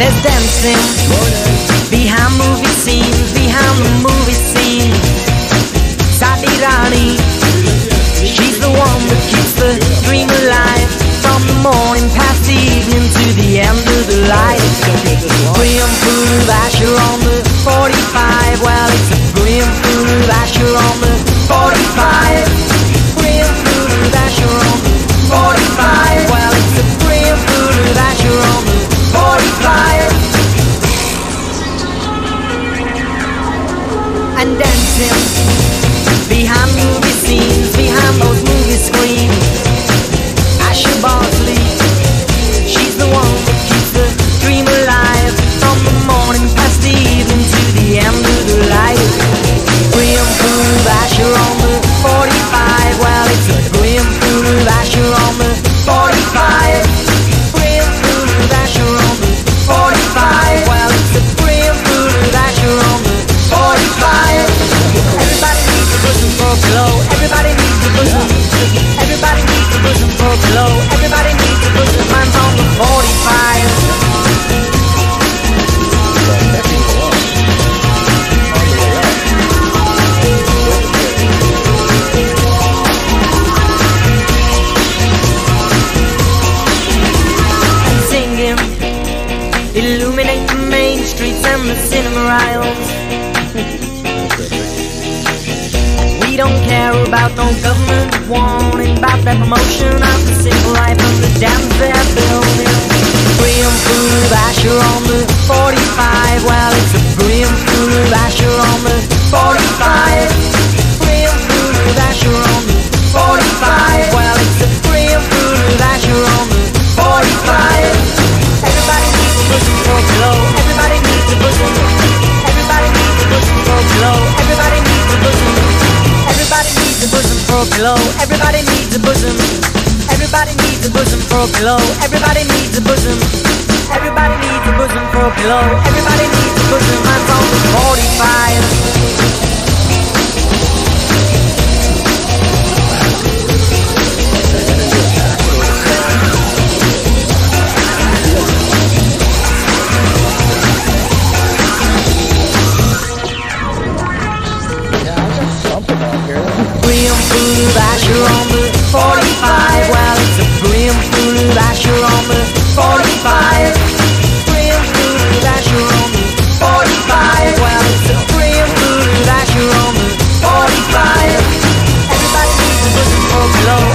There's dancing behind movie scenes, behind the movie scene. Sadi Rani, she's the one that keeps the dream alive. From the morning past the evening to the end of the light. Graham Food Asher on the 45. Well, it's a Graham Food Asher on the Illuminate the main streets and the cinema aisles. We don't care about no government warning about that promotion of the civil life of the dams they're building. Graham Food Asher on the 45. Well, it's a Graham Food Asher on the 45. For a pillow. Everybody needs a bosom. Everybody needs a bosom for a pillow. Everybody needs a bosom. Everybody needs a bosom for a pillow. Everybody needs a bosom. Mine's on fool that you're on the 45. Well, it's a grim fool that you're on the 45. Fool that you're on the 45. Well, it's a fool that you're on the 45. Everybody needs a good folklore.